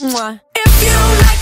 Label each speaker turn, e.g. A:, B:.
A: Mwah. If you like